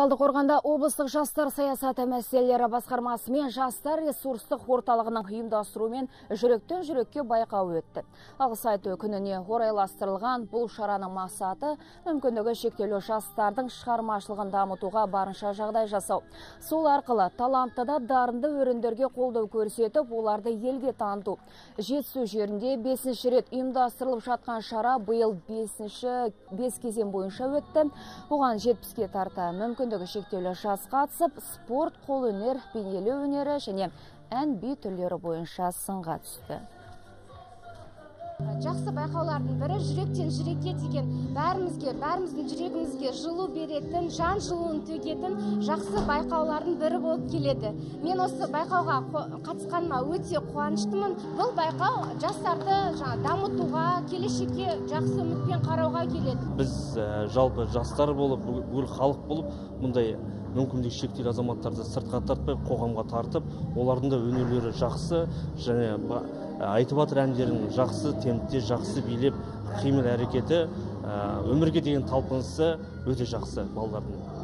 талдықорғанда облыстық жастар саясаты мәселелері басқармасы мен жастар ресурстық орталығының ұйымдастыруымен жүректен жүрекке байқауы өтті. Алғыс айту күніне орайластырылған бұл шараның мақсаты мүмкіндігі шектеулі жастардың шығармашылығын дамытуға барынша жағдай жасау. Сол арқылы талантты да дарынды өрендерге қолдау көрсетіп оларды елге таныту. Жетісу жерінде бесінші рет ұйымдастырылып жатқан шара биыл бесінші бес кезең бойынша өтті. Оған жетпіске тарта мүмкіндігі шектеулі жас қатысып спорт қолөнер бейнелеу өнері және ән би түрлері бойынша сынға түсті. Жақсы байқаулардың бірі жүректен жүрекке деген бәрімізге бәріміздің жүрегімізге жылу беретін жан жылуын төгетін жақсы байқаулардың бірі болып келеді. Мен осы байқауға қатысқаныма өте қуаныштымын. Бұл байқау жастарды жаңа дамытуға келешекке жақсы үмітпен қарауға келеді. Біз жалпы жастар болып бүкіл халық болып мұндай мүмкіндігі шектеулі азаматтарды сыртқа тартпай қоғамға тартып олардың да өнерлері жақсы және айтып жатыр әндерін жақсы темпте жақсы билеп қимыл әрекеті өмірге деген талпынысы өте жақсы балалардың.